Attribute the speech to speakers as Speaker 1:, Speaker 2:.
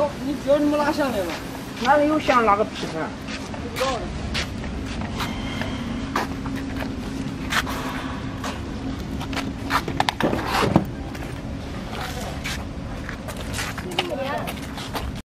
Speaker 1: 操，你脚你没拉下来吗？
Speaker 2: 哪里有香拉个屁呢？
Speaker 1: 不知道呢。